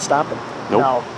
stopping. Nope. Now,